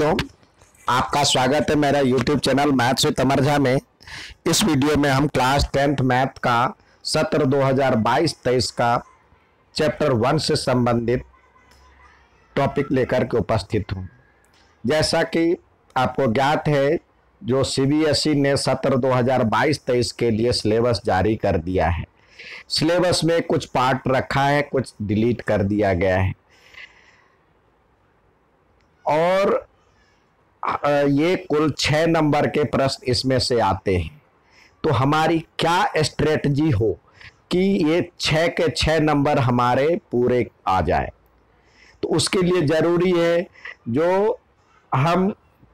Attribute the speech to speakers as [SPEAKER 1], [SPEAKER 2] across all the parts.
[SPEAKER 1] बच्चों, आपका स्वागत है मेरा YouTube channel maths with Amar Jha में। इस वीडियो में हम क्लास टेंथ मैथ का, सत्र 2022-23 का चैप्टर वन से संबंधित टॉपिक लेकर के उपस्थित हूँ। जैसा कि आपको ज्ञात है, जो सीबीएसई ने सत्र 2022-23 के लिए सिलेबस जारी कर दिया है। सिलेबस में कुछ पार्ट रखा है, कुछ डिलीट कर दिया गया है। और ये कुल छः नंबर के प्रश्न इसमें से आते हैं। तो हमारी क्या स्ट्रेटजी हो कि ये छः के छः नंबर हमारे पूरे आ जाए? तो उसके लिए ज़रूरी है जो हम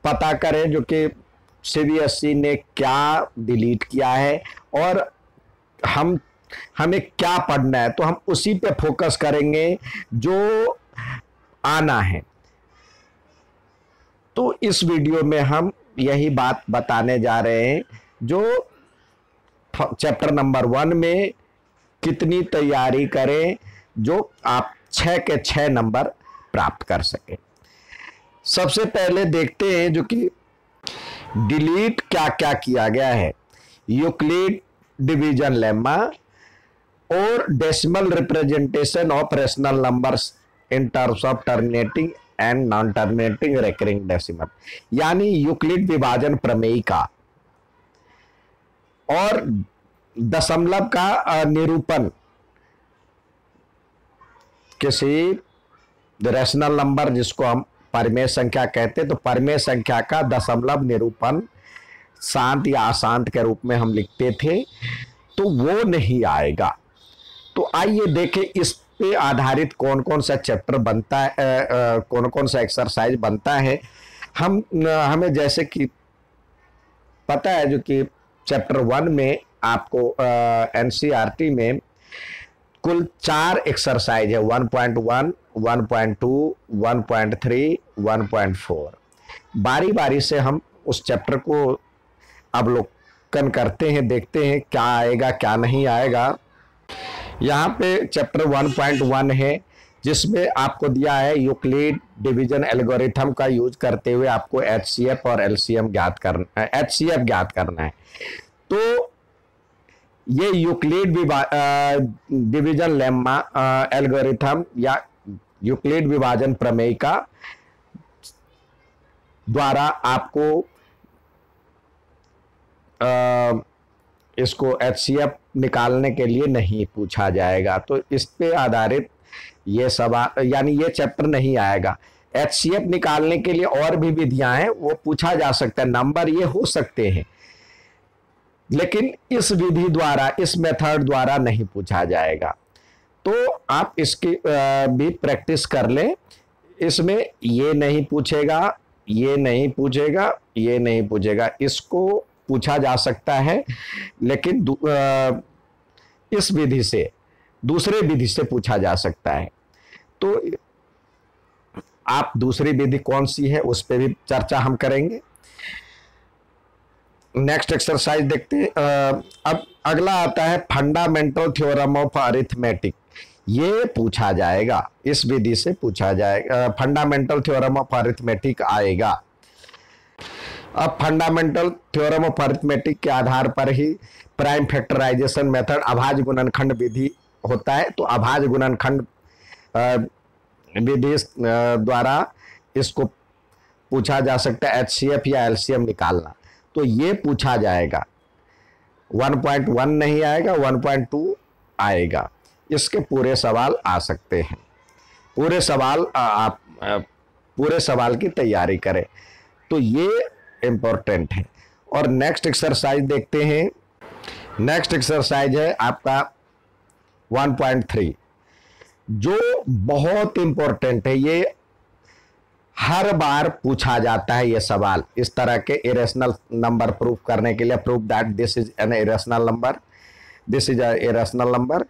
[SPEAKER 1] पता करें जो कि सी बी ने क्या डिलीट किया है और हम, हमें क्या पढ़ना है। तो हम उसी पे फोकस करेंगे जो आना है। तो इस वीडियो में हम यही बात बताने जा रहे हैं जो चैप्टर नंबर वन में कितनी तैयारी करें जो आप छः के छः नंबर प्राप्त कर सकें। सबसे पहले देखते हैं जो कि डिलीट क्या क्या किया गया है। यूक्लिड डिवीज़न लेमा और decimal representation of rational numbers in terms of terminating and non terminating recurring decimal यानी यूक्लिड विभाजन प्रमेय का और दशमलव का निरूपण। किसी रेशनल नंबर जिसको हम परमेय संख्या कहते हैं तो परमेय संख्या का दशमलव निरूपण शांत या अशांत के रूप में हम लिखते थे तो वो नहीं आएगा। तो आइए देखें इस पे आधारित कौन कौन सा चैप्टर बनता है कौन कौन सा एक्सरसाइज बनता है। हम हमें जैसे कि पता है जो कि चैप्टर वन में आपको एन e में कुल चार एक्सरसाइज है 1.1, 1.2, 1.3, 1.4 बारी बारी से हम उस चैप्टर को अवलोकन करते हैं देखते हैं क्या आएगा क्या नहीं आएगा। यहाँ पे चैप्टर 1.1 है जिसमें आपको दिया है यूक्लिड डिवीज़न एल्गोरिथम का यूज़ करते हुए आपको एचसीएफ और एलसीएम ज्ञात करना एच ज्ञात करना है। तो ये यूक्लिड डिवीज़न लेम्मा एल्गोरिथम या यूक्लिड विभाजन प्रमेय का द्वारा आपको आ, इसको एचसीएफ निकालने के लिए नहीं पूछा जाएगा। तो इस पे आधारित ये सवाल यानी ये चैप्टर नहीं आएगा। एचसीएफ निकालने के लिए और भी विधियाँ हैं, वो पूछा जा सकता है, नंबर ये हो सकते हैं। लेकिन इस विधि द्वारा, इस मेथड द्वारा नहीं पूछा जाएगा। तो आप इसकी भी प्रैक्टिस कर लें। इसमें ये नहीं पूछेगा, ये नहीं पूछेगा, ये नहीं पूछेगा। इसको पूछा जा सकता है, लेकिन इस विधि से, दूसरे विधि से पूछा जा सकता है। तो आप दूसरी विधि कौन सी है, उस पर भी चर्चा हम करेंगे। नेक्स्ट एक्सरसाइज देखते हैं। अब अगला आता है फंडामेंटल थ्योरम ऑफ़ अरिथमेटिक ये पूछा जाएगा, इस विधि से पूछा जाएगा फंडामेंटल थ्योरम ऑफ़ अरिथमेटिक आएगा। अब फंडामेंटल थ्योरम ऑफ़ अरिथमेटिक के आधार पर ही प्राइम फैक्टराइजेशन मेथड अभाज गुणनखंड विधि होता है। तो अभाज गुणनखंड विधि द्वारा इसको पूछा जा सकता है एचसीएफ या एलसीएम निकालना। तो ये पूछा जाएगा। 1.1 नहीं आएगा 1.2 आएगा। इसके पूरे सवाल आ सकते हैं। पूरे सवाल आप पूरे सवाल की तैयारी करें। तो ये इंपॉर्टेंट है। और नेक्स्ट एक्सरसाइज देखते हैं। नेक्स्ट एक्सरसाइज है आपका 1.3 जो बहुत इंपॉर्टेंट है, ये हर बार पूछा जाता है ये सवाल। इस तरह के इरेशनल नंबर प्रूफ करने के लिए proof that this is an irrational number this is irrational number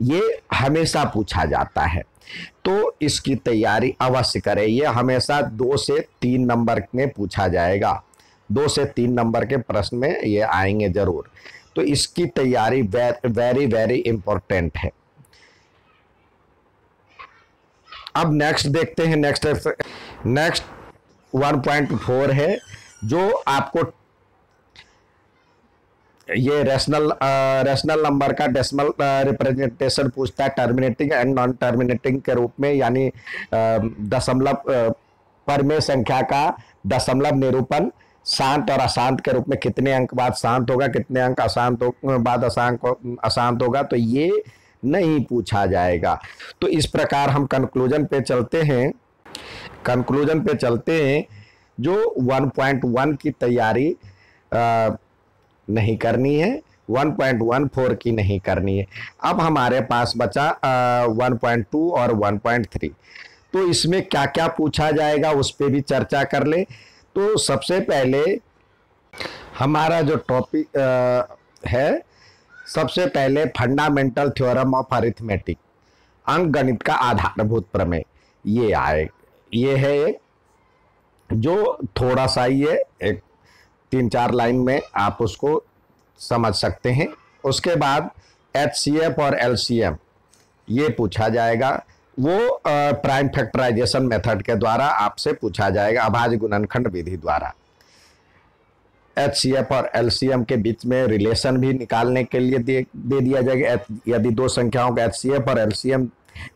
[SPEAKER 1] ये हमेशा पूछा जाता है। तो इसकी तैयारी अवश्य करें। ये हमेशा दो से तीन नंबर में पूछा जाएगा। दो से तीन नंबर के प्रश्न में ये आएँगे ज़रूर। तो इसकी तैयारी वेरी वेरी इंपॉर्टेंट है। अब नेक्स्ट देखते हैं। नेक्स्ट नेक्स्ट 1.4 है, जो आपको ये रेशनल रेशनल नंबर का डेसिमल रिप्रेजेंटेशन पूछता है टर्मिनेटिंग एंड नॉन टर्मिनेटिंग के रूप में, यानी दशमलव परमेय संख्या का दशमलव निरूपण, शांत और अशांत के रूप में कितने अंक बाद शांत होगा, कितने अंक अशांत हो, बाद अशांत अशांत होगा तो ये नहीं पूछा जाएगा। तो इस प्रकार हम कंक्लूजन पे चलते हैं। कंक्लूजन पे चलते हैं। जो 1.1 की तैयारी नहीं करनी है 1.14 की नहीं करनी है। अब हमारे पास बचा आ, 1.2 और 1.3 तो इसमें क्या क्या पूछा जाएगा उस पर भी चर्चा कर ले। तो सबसे पहले हमारा जो टॉपिक है सबसे पहले फंडामेंटल थ्योरम ऑफ़ अरिथमेटिक अंक गणित का आधारभूत प्रमेय ये आए। ये है एक जो थोड़ा सा ये एक तीन चार लाइन में आप उसको समझ सकते हैं। उसके बाद एचसीएफ और एल ये पूछा जाएगा। वो प्राइम फैक्टराइजेशन मेथड के द्वारा आपसे पूछा जाएगा अभाज्य गुणनखंड विधि द्वारा। एचसीएफ और एलसीएम के बीच में रिलेशन भी निकालने के लिए दे, दे दिया जाएगा। यदि दो संख्याओं का एचसीएफ और एलसीएम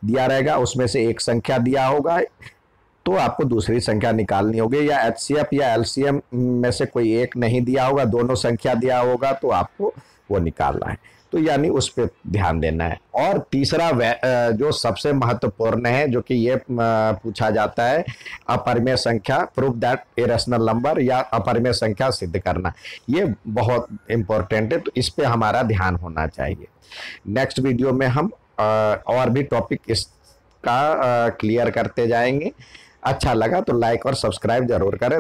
[SPEAKER 1] दिया रहेगा उसमें से एक संख्या दिया होगा। तो आपको दूसरी संख्या निकालनी होगी, या एचसीएफ या एलसीएम में से कोई एक नहीं दिया होगा, दोनों संख्या दिया होगा तो आपको वो निकालना है। तो यानी उस पर ध्यान देना है। और तीसरा जो सबसे महत्वपूर्ण है, जो कि ये पूछा जाता है, अपरिमेय संख्या प्रूफ दैट इरेशनल नंबर या अपरिमेय संख्या सिद्ध करना। ये बहुत इंपॉर्टेंट है तो इस पर हमारा ध्यान होना चाहिए। नेक्स्ट वीडियो में हम और भी टॉपिक इसका क्लियर करते जाएँगे। अच्छा लगा तो लाइक और सब्सक्राइब ज़रूर करें।